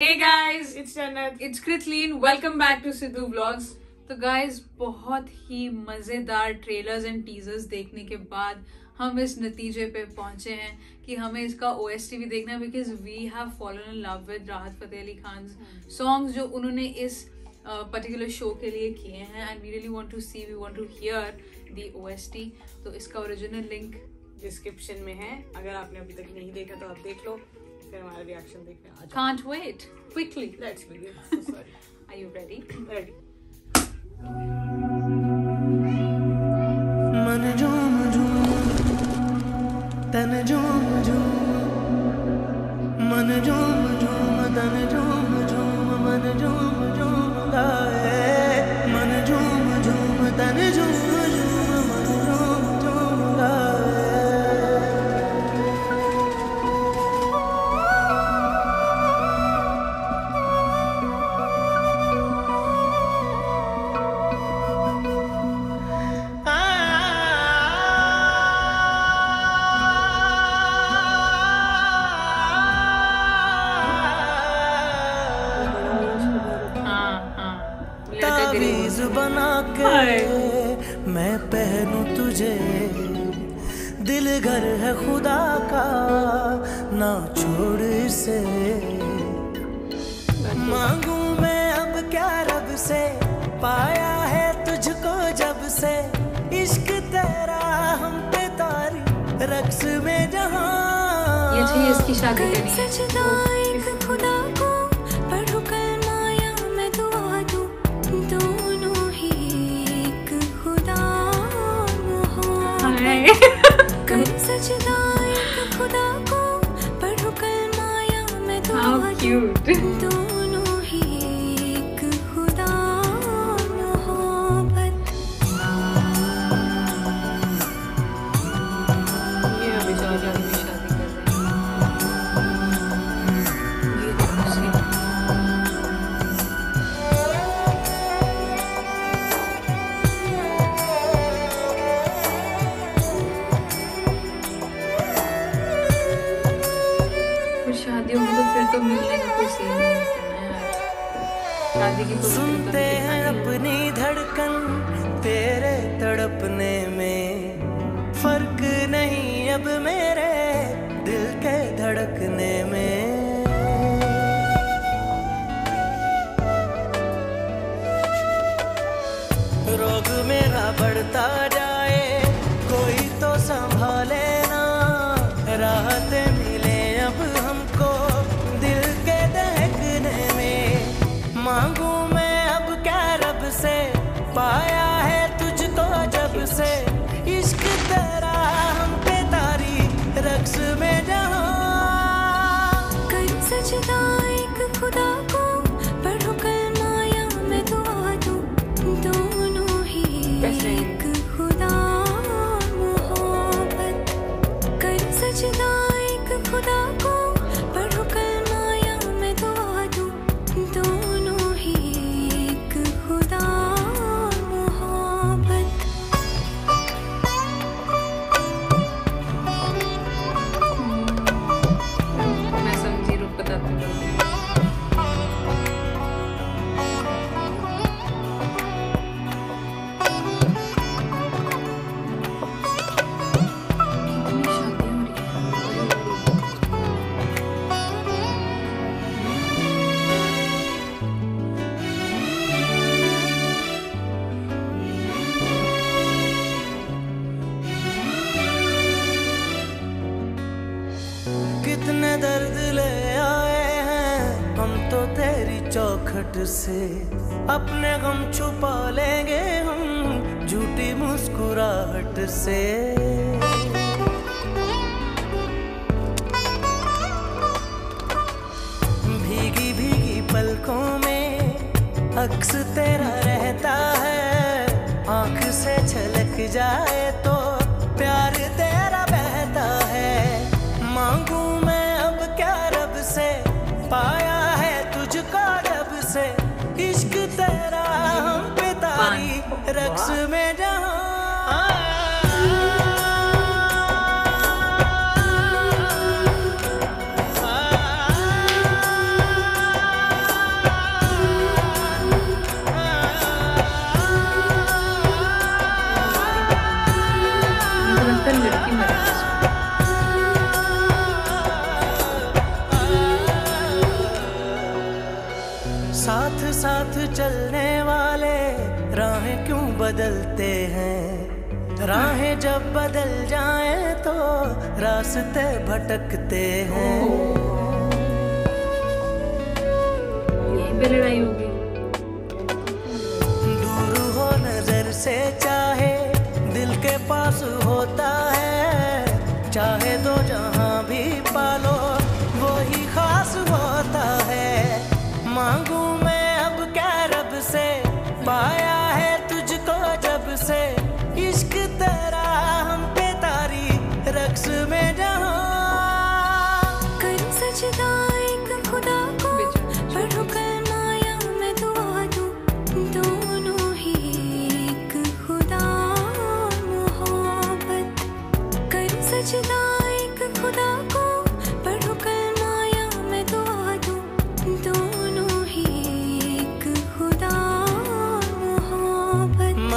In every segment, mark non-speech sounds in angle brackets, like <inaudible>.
Hey guys, It's Jannat. it's. Welcome back to Sidhu Vlogs. तो guys बहुत ही मज़ेदार ट्रेलर्स एंड टीजर्स देखने के बाद हम इस नतीजे पे पहुँचे हैं कि हमें इसका ओएसटी भी देखना है because we have fallen in love with Rahat Fateh Ali Khan songs जो उन्होंने इस पर्टिकुलर शो के लिए किए हैं and we really want to see we want to hear the O तो इसका ओरिजिनल लिंक डिस्क्रिप्शन में है अगर आपने अभी तक नहीं देखा तो आप देख लो फिर हमारा रिएक्शन देखने आ जाओ। Can't wait. Quickly. Let's begin sorry are you ready? Ready के मैं पहनूं तुझे दिल घर है खुदा का ना छोड़ इसे। मांगू मैं अब क्या रब से पाया है तुझको जब से। इश्क तेरा हम पे तारी रक्स में जहाँ। ये चाहिए इसकी शादी करनी है। How cute. तो फिर तो मिलने का कोई सीन नहीं होता शादी की तो सुनते हैं अपनी धड़कन तेरे तड़पने में। फ़र्क नहीं अब मेरे दिल के धड़कने में। रोग मेरा बढ़ता पाया चौखट से अपने गम छुपा लेंगे हम, झूठी मुस्कुराहट से। भीगी भीगी पलकों में अक्स तेरा रहता है, आँख से छलक जाए तो साथ साथ चलने वाले राहें क्यों बदलते हैं? राहें जब बदल जाए तो रास्ते भटकते हैं। लड़ाई होगी दूर हो नज़र से चाहे दिल के पास होता है चाहे दो जहाँ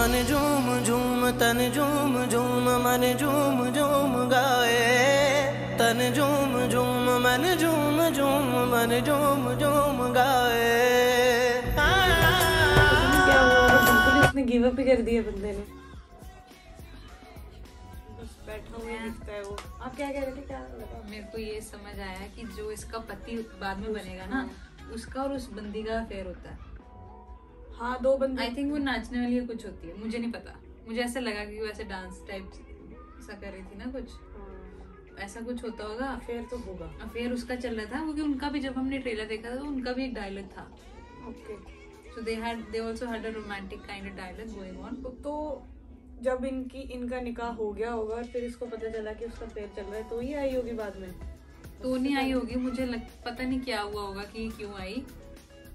मन झूम झूम तन झूम झूम मन झूम झूम गाए। तन झूम झूम मन झूम झूम मन झूम झूम गाए। क्या इसने गिव अप ही कर दिया बंदे ने। बस बैठा हुआ दिखता है वो। आप क्या कह रहे थे? क्या मेरे को ये समझ आया कि जो इसका पति बाद में बनेगा ना उसका और उस बंदी का अफेयर होता है। हाँ दो बंदे आई थिंक वो नाचने वाली है कुछ होती है मुझे नहीं पता। मुझे ऐसा लगा कि वो ऐसे डांस टाइप सा कर रही थी ना कुछ। ऐसा कुछ होता होगा। फिर तो होगा। अफेयर उसका चल रहा था क्योंकि उनका भी जब हमने ट्रेलर देखा था तो उनका भी एक डायलॉग था। Okay so they had they also had a romantic kind of dialogue going on तो जब इनकी इनका निकाह हो गया होगा और फिर इसको पता चला कि उसका पैर चल रहा है तो ही आई होगी बाद में। तो नहीं आई होगी मुझे लग, पता नहीं क्या हुआ होगा कि क्यों आई।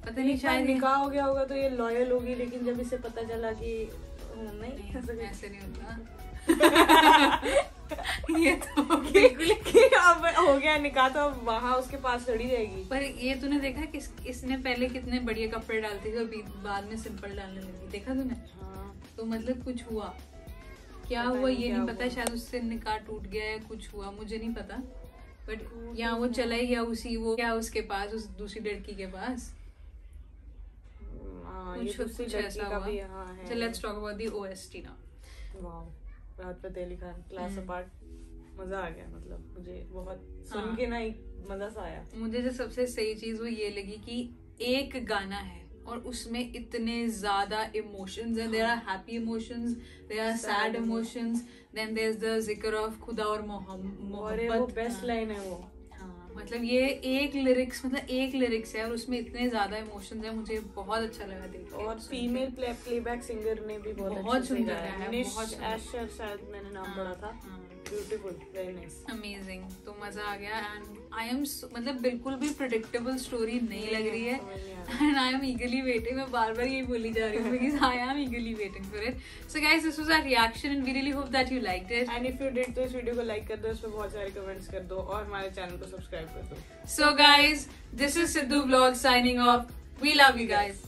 पता नहीं शायद निकाह हो गया होगा तो ये लॉयल होगी लेकिन जब इसे पता चला कि नहीं ऐसा नहीं होता। <laughs> ये तो कि अब हो गया निकाह तो अब वहाँ उसके पास लड़ी जाएगी। पर ये तूने देखा कि इस, इसने पहले कितने बढ़िया कपड़े डालती थी और बाद में सिंपल डालने लगी। देखा तूने? हाँ। तो मतलब कुछ हुआ। क्या हुआ ये नहीं पता शायद उससे निकाह टूट गया है कुछ हुआ मुझे नहीं पता। बट यहाँ वो चला ही गया उसी वो क्या उसके पास उस दूसरी लड़की के पास? हाँ, कुछ कुछ ऐसा हुआ। भी चल let's talk about the OST now वाह Rahat Fateh Ali Khan class hmm. Apart मज़ा आ गया मतलब मुझे बहुत हाँ। सुन के ना एक मज़ा सा आया। मुझे जो सबसे सही चीज़ वो ये लगी कि एक गाना है और उसमें इतने ज़्यादा इमोशंस हैं। There are happy emotions there are sad emotions then there is the ज़िक्र ऑफ़ खुदा और वो मोहब्बत। बेस्ट। लाइन है वो। हाँ, मतलब ये एक लिरिक्स मतलब एक लिरिक्स है और उसमें इतने ज़्यादा इमोशंस है मुझे बहुत अच्छा लगा देख और फीमेल प्ले प्लेबैक सिंगर ने भी बहुत बहुत अच्छे सुंदर गाया बहुत। एशर शायद मैंने नाम हाँ, पढ़ा था हाँ। ब्यूटीफुल वेरी नाइस अमेजिंग तो मज़ा आ गया एंड आई एम मतलब बिल्कुल भी प्रिडिक्टेबल स्टोरी नहीं लग रही है। And I am eagerly waiting मैं बार बार यही बोली जा रही हूँ because I am eagerly waiting for it so guys this was our reaction and we really hope that you liked it and if you did तो इस वीडियो को लाइक कर दो इस पे बहुत सारे कमेंट्स कर दो और हमारे चैनल को सब्सक्राइब कर दो। So guys this is Sidhu vlog signing off we love you guys